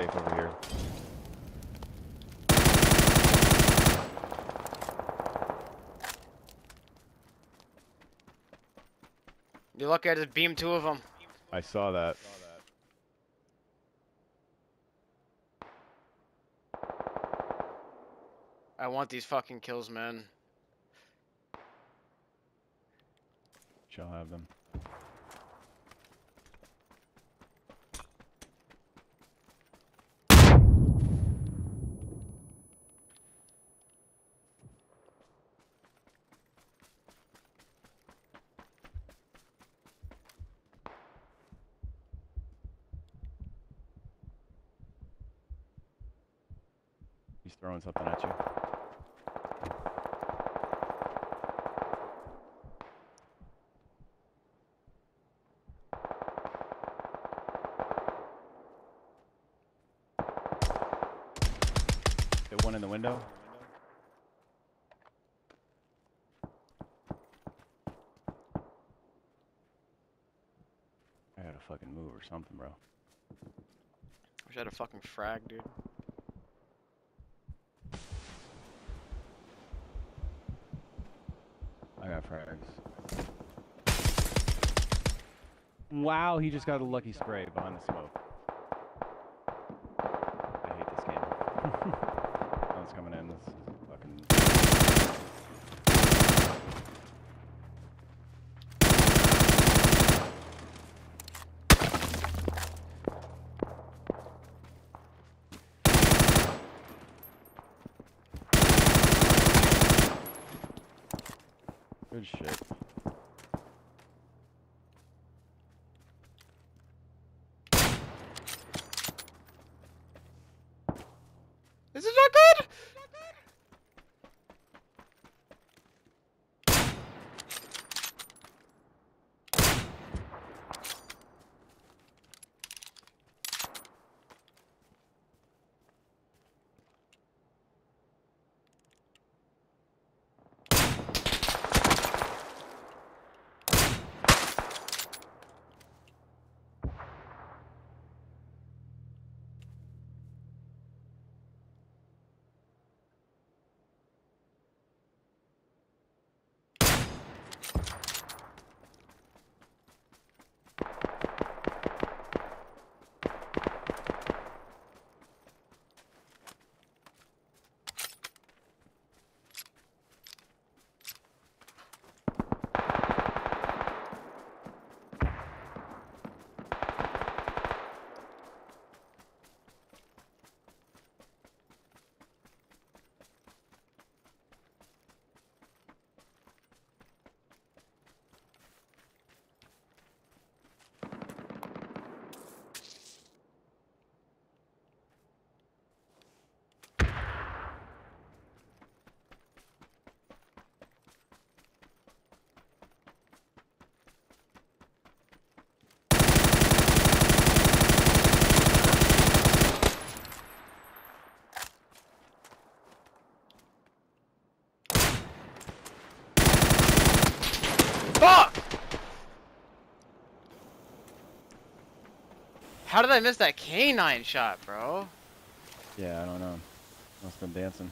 safe over here. You look at it, beam two of them. I saw that. I want these fucking kills, man. Shall have them. He's throwing something at you. Hit one in the window. I gotta fucking move or something, bro. Wish I had a fucking frag, dude. Got frags. Wow, he just got a lucky spray behind the smoke. I hate this game. One's coming in. This is fucking. Good shit. This is not good! How did I miss that canine shot, bro? Yeah, I don't know. Must have been dancing.